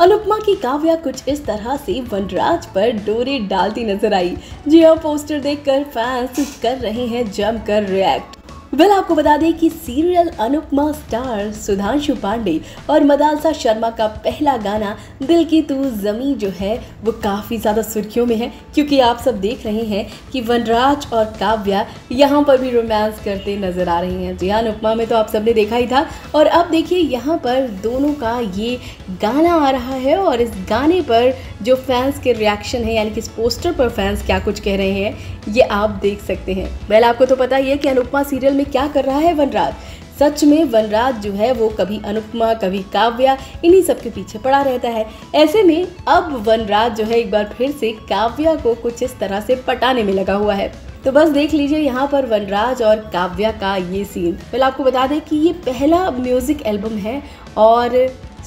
अनुपमा की काव्या कुछ इस तरह से वनराज पर डोरे डालती नज़र आई। जी हाँ पोस्टर देखकर फैंस कर रहे हैं जमकर रिएक्ट वेल, आपको बता दें कि सीरियल अनुपमा स्टार सुधांशु पांडे और मदालसा शर्मा का पहला गाना दिल की तू जमी जो है, वो काफ़ी ज़्यादा सुर्खियों में है, क्योंकि आप सब देख रहे हैं कि वनराज और काव्या यहाँ पर भी रोमांस करते नज़र आ रहे हैं। जी हाँ अनुपमा में तो आप सबने देखा ही था। और अब देखिए, यहाँ पर दोनों का ये गाना आ रहा है और इस गाने पर जो फैंस के रिएक्शन है, यानी कि इस पोस्टर पर फैंस क्या कुछ कह रहे हैं, ये आप देख सकते हैं। वेल, आपको तो पता ही है कि अनुपमा सीरियल में क्या कर रहा है वनराज? सच में वनराज जो है वो कभी अनुपमा, कभी काव्या, इन्हीं सब के पीछे पड़ा रहता है। ऐसे में अब वनराज जो है एक बार फिर से काव्या को कुछ इस तरह से पटाने में लगा हुआ है। तो बस देख लीजिए यहाँ पर वनराज और काव्या का ये सीन पहले आपको बता दें कि ये पहला म्यूज़िक एल्बम है और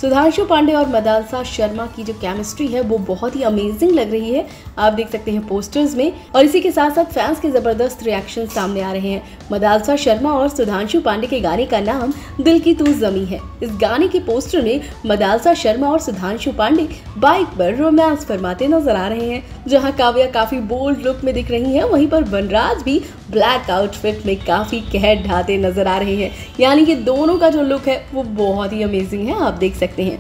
सुधांशु पांडे और मदालसा शर्मा की जो केमिस्ट्री है, वो बहुत ही अमेजिंग लग रही है। आप देख सकते हैं पोस्टर्स में और इसी के साथ साथ फैंस के ज़बरदस्त रिएक्शन सामने आ रहे हैं। मदालसा शर्मा और सुधांशु पांडे के गाने का नाम दिल की तू जमी है। इस गाने के पोस्टर में मदालसा शर्मा और सुधांशु पांडे बाइक पर रोमांस फरमाते नज़र आ रहे हैं, जहाँ काव्या काफ़ी बोल्ड लुक में दिख रही है। वहीं पर वनराज भी ब्लैक आउटफिट में काफ़ी कहर ढाते नज़र आ रहे हैं। यानी कि दोनों का जो लुक है, वो बहुत ही अमेजिंग है। आप देख सकते सकते हैं।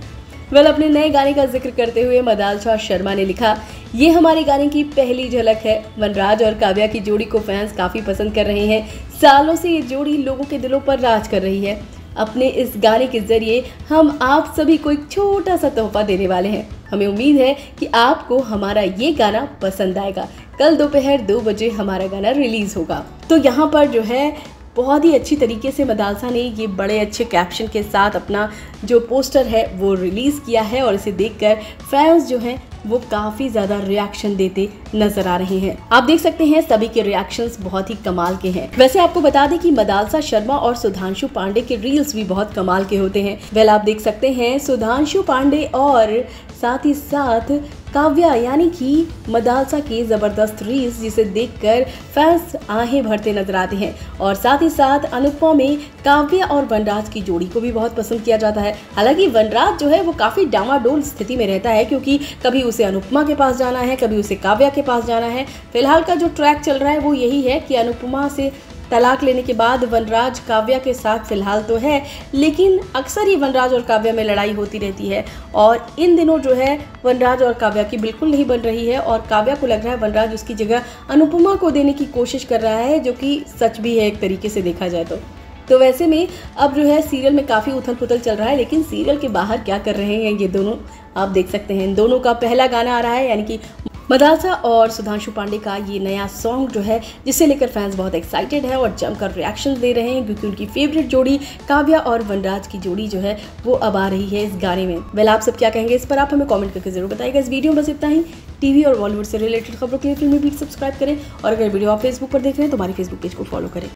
वेल, अपने नए गाने का ज़िक्र करते हुए मदाल शाह शर्मा ने लिखा, ये हमारे गाने की पहली झलक है। वनराज और काव्या की जोड़ी को फैंस काफ़ी पसंद कर रहे हैं। सालों से ये जोड़ी लोगों के दिलों पर राज कर रही है। अपने इस गाने के ज़रिए हम आप सभी को एक छोटा सा तोहफा देने वाले हैं। हमें उम्मीद है कि आपको हमारा ये गाना पसंद आएगा। कल दोपहर दो बजे हमारा गाना रिलीज़ होगा। तो यहाँ पर जो है बहुत ही अच्छी तरीके से मदालसा ने ये बड़े अच्छे कैप्शन के साथ अपना जो पोस्टर है वो रिलीज़ किया है और इसे देखकर फैंस जो हैं वो काफ़ी ज़्यादा रिएक्शन देते नज़र आ रहे हैं। आप देख सकते हैं सभी के रिएक्शंस बहुत ही कमाल के हैं। वैसे आपको बता दें कि मदालसा शर्मा और सुधांशु पांडे के रील्स भी बहुत कमाल के होते हैं। वेल आप देख सकते हैं सुधांशु पांडे और साथ ही साथ काव्या यानी कि मदालसा की ज़बरदस्त रील्स जिसे देखकर फैंस आहें भरते नज़र आते हैं। और साथ ही साथ अनुपमा में काव्या और वनराज की जोड़ी को भी बहुत पसंद किया जाता है। हालाँकि वनराज जो है वो काफ़ी डामाडोल स्थिति में रहता है क्योंकि कभी उसे अनुपमा के पास जाना है, कभी उसे काव्या के पास जाना है। फ़िलहाल का जो ट्रैक चल रहा है वो यही है कि अनुपमा से तलाक लेने के बाद वनराज काव्या के साथ फ़िलहाल तो है, लेकिन अक्सर ही वनराज और काव्या में लड़ाई होती रहती है। और इन दिनों जो है, वनराज और काव्या की बिल्कुल नहीं बन रही है और काव्या को लग रहा है वनराज उसकी जगह अनुपमा को देने की कोशिश कर रहा है, जो कि सच भी है एक तरीके से देखा जाए तो। तो वैसे में अब जो है, सीरियल में काफ़ी उथल पुथल चल रहा है, लेकिन सीरियल के बाहर क्या कर रहे हैं ये दोनों, आप देख सकते हैं। इन दोनों का पहला गाना आ रहा है, यानी कि मदालसा और सुधांशु पांडे का ये नया सॉन्ग जो है, जिसे लेकर फैंस बहुत एक्साइटेड है और जमकर रिएक्शन दे रहे हैं, क्योंकि उनकी फेवरेट जोड़ी काव्या और वनराज की जोड़ी जो है, वो अब आ रही है इस गाने में। वेल आप सब क्या कहेंगे इस पर आप हमें कॉमेंट करके ज़रूर बताएगा इस वीडियो में बस इतना ही। टीवी और बॉलीवुड से रिलेटेड खबरों के लिए फिल्मी बीट सब्सक्राइब करें। और अगर वीडियो आप फेसबुक पर देख रहे हैं तो हमारे फेसबुक पेज को फॉलो करें।